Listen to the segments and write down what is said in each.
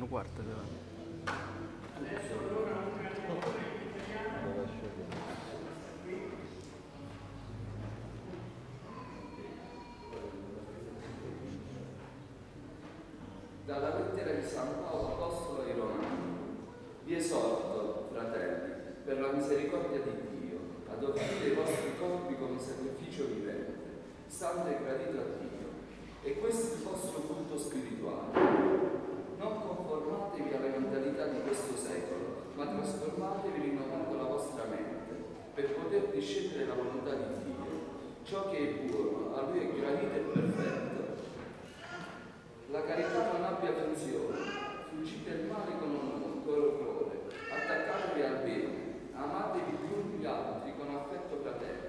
Una quarta? hai fatto? Dalla lettera di San Paolo Apostolo ai Romani. Vi esorto, fratelli, per la misericordia di Dio, ad offrire i vostri corpi come sacrificio vivente, santo e gradito a Dio, e questo è il vostro culto spirituale. Conformatevi alle mentalità di questo secolo, ma trasformatevi rinnovando la vostra mente, per poter discendere la volontà di Dio. Ciò che è buono, a Lui è gradito e perfetto. La carità non abbia funzione, fuggite il male con un cuore, attaccatevi al bene, amatevi gli uni gli altri con affetto fraterno.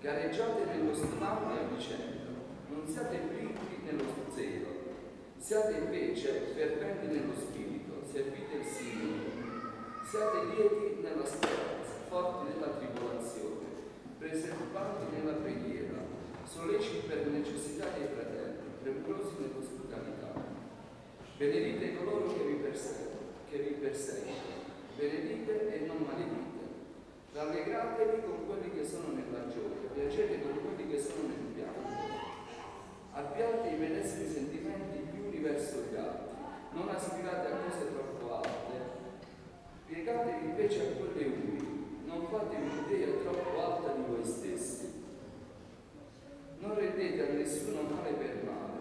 Gareggiate nello stimarvi a vicenda, non siate zelo, siate invece ferventi nello spirito, servite il Signore, siate lieti nella speranza, forti nella tribolazione, preservanti nella preghiera, solleciti per le necessità dei fratelli, premurosi nell'ospitalità. Benedite coloro che vi perseguono, che vi perseguono, benedite e non maledite. Rallegratevi con quelli che sono nella gioia, piacete con quelli che sono nel pianto. Abbiate i medesimi sentimenti verso gli altri, non aspirate a cose troppo alte. Piegatevi invece a quelle umili, non fatevi un'idea troppo alta di voi stessi. Non rendete a nessuno male per male,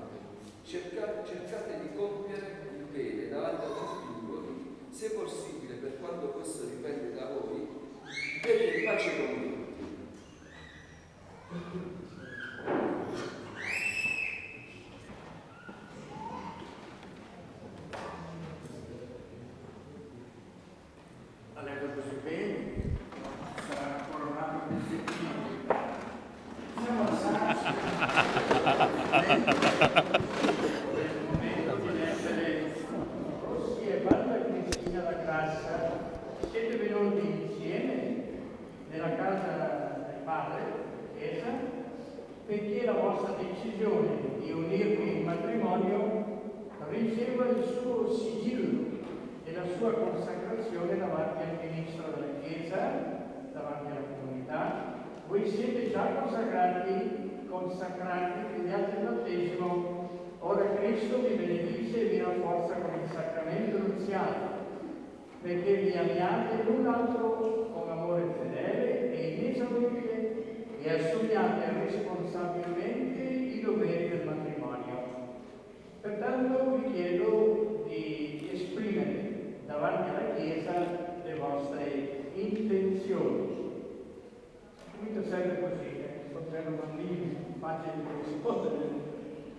cercate, cercate di compiere il bene davanti a tutti gli uomini, se possibile, per quanto questo dipende da voi, vivete in pace con tutti. ha letto così bene, sarà coronato per settimane. Siamo stati nel momento di leggere Rossi e Banda Cristina la Grassa, siete venuti insieme nella padre, chiesa, perché la vostra decisione di unirvi in matrimonio riceva il suo sigillo e la sua consacrazione davanti al ministro della Chiesa, davanti alla comunità. Voi siete già consacrati, consacrati, figliati al battesimo. Ora Cristo vi benedice e vi rafforza con il sacramento nuziale, perché vi amiate l'un l'altro con amore fedele e inesauribile e assumiate responsabilmente i doveri del matrimonio. Pertanto vi chiedo di esprimere davanti alla Chiesa le vostre intenzioni. Comunque sempre così, eh? sto facendo bambini, facile di rispondere,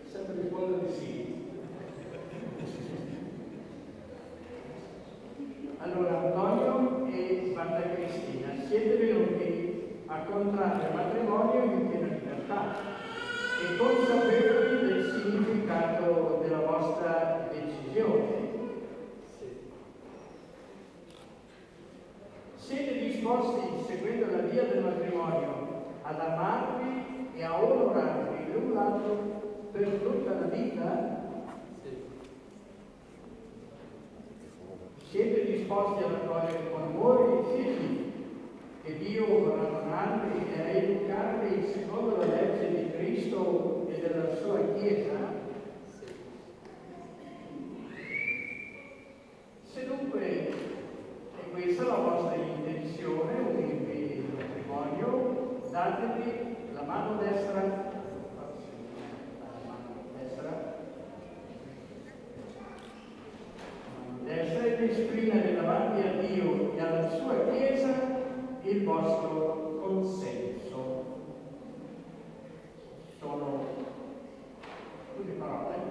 sempre rispondere di sì. Allora Antonio e Santa Cristina, siete venuti a contrarre matrimonio in piena libertà e consapevoli del significato della vostra decisione. Siete disposti, seguendo la via del matrimonio, ad amarvi e a onorarvi l'un l'altro per tutta la vita? Siete disposti ad accogliere con amore i figli che Dio vorrà donarvi e educarvi secondo la legge di Cristo Amen.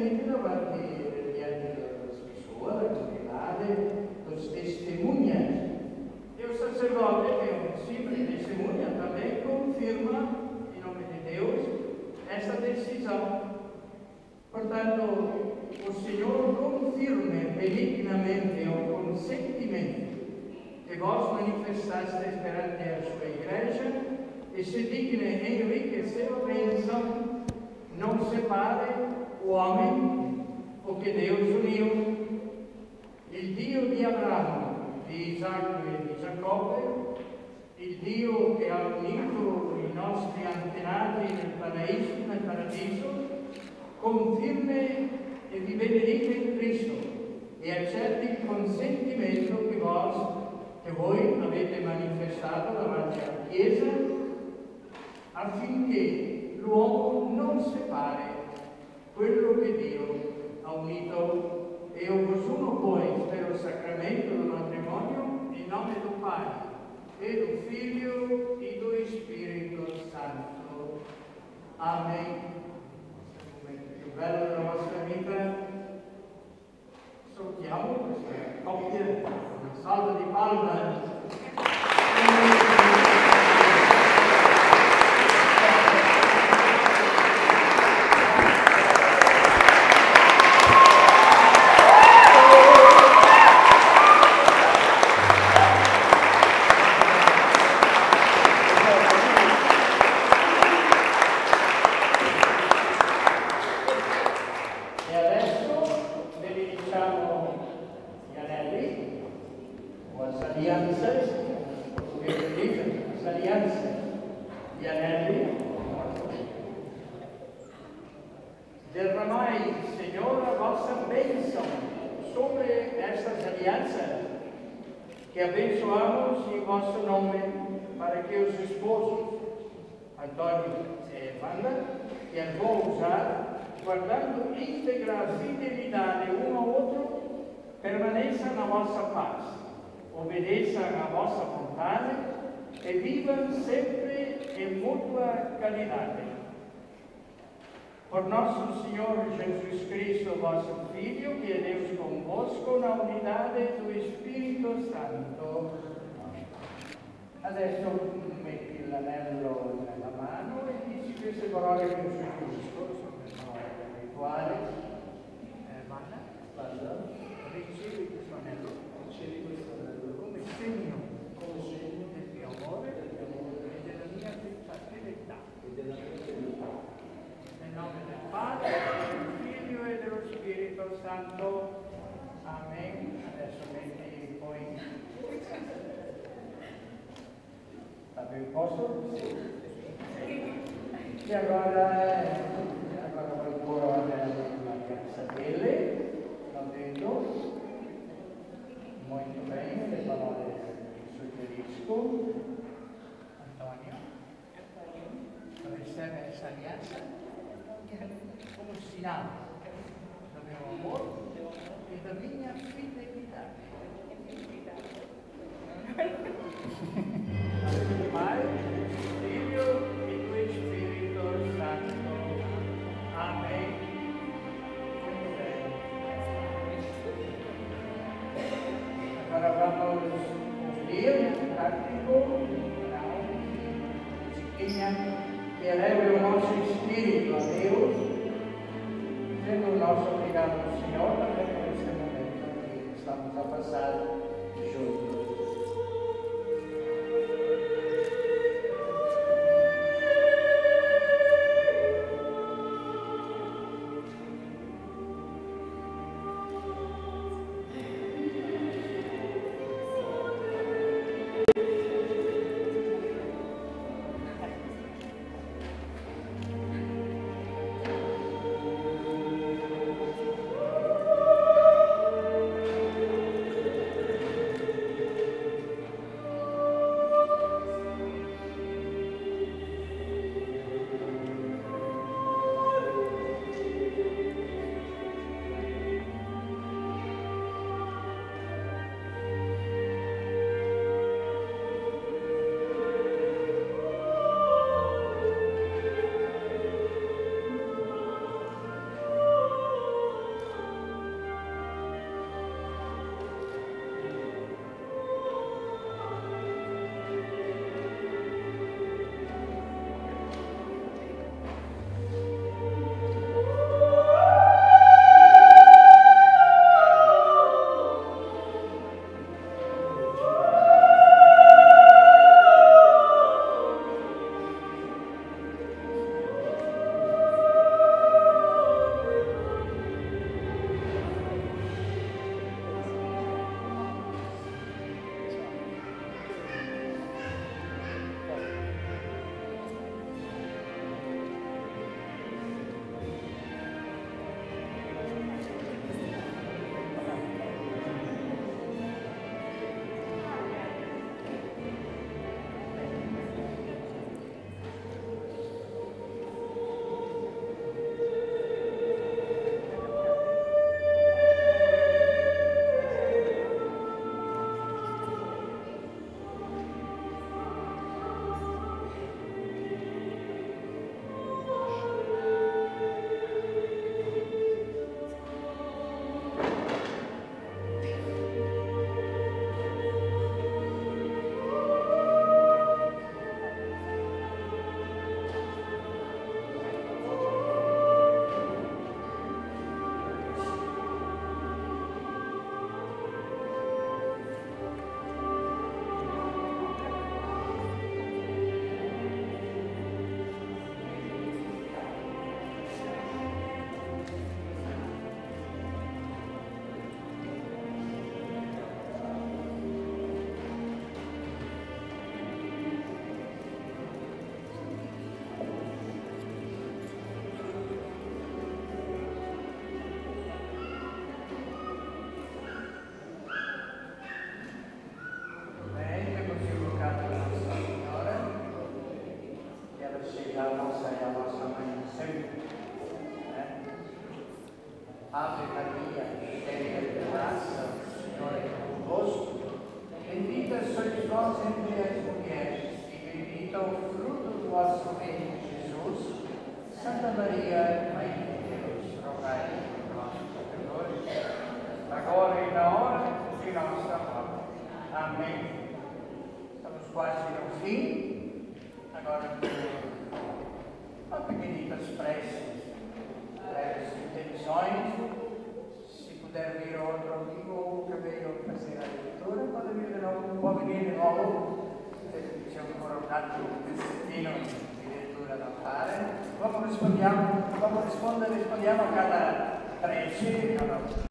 Agli altri della scuola, la comunità, los testimonios. E o sacerdote, che è un simile testemunha, também confirma, em nome de Deus, essa decisão. Portanto, o Senhor confirme benignamente o consentimento que vós manifestaste perante a sua igreja e se digne enriquecer a bênção, não separe homem, o que Deus uniu. Il Dio di Abramo, di Isacco e di Giacobbe, il Dio che ha unito i nostri antenati nel paradiso, nel paradiso conferme e vi benedica in Cristo e accetti il consentimento che, vos, che voi avete manifestato davanti alla Chiesa affinché l'uomo non separe quello che Dio ha unito e ognuno poi per il sacramento del matrimonio in nome del Padre e del Figlio e dello Spirito Santo. Amen. Il più bello della nostra vita. Salutiamo questa coppia, una salva di palma. Nome, para que os esposos, Antônio e Wanda, que as vão usar, guardando íntegra fidelidade um ao outro, permaneçam na vossa paz, obedeçam à vossa vontade e vivam sempre em mútua caridade. Por nosso Senhor Jesus Cristo, vosso Filho, que é Deus convosco na unidade do Espírito Santo. Adesso metti l'anello nella mano e dici queste parole che usufruisco, sono parole rituali. Eh, Vanna, Guarda, ricevi questo anello ricevi questo anello come segno come segno del mio amore del mio amore e della mia fedeltà. e della mia fedeltà. Nel nome del Padre, del Figlio e dello Spirito Santo. Amen. Adesso metti poi. State in posto? E allora, eh, allora qualcuno nella piazzatelle, va vedo. Molto bene, le parole che suggerisco. Antonio, riceve questa alianza come sinale del mio amore e della mia fedeltà. Avete Agora vamos de livros, para disciplina, que eleve o nosso espírito a Deus, sendo o nosso obrigado ao Senhor, até por esse momento que estamos a passar juntos. ancora un burocratico pezzettino di lettura da fare, dopo rispondiamo, dopo risponde, rispondiamo a cada 13,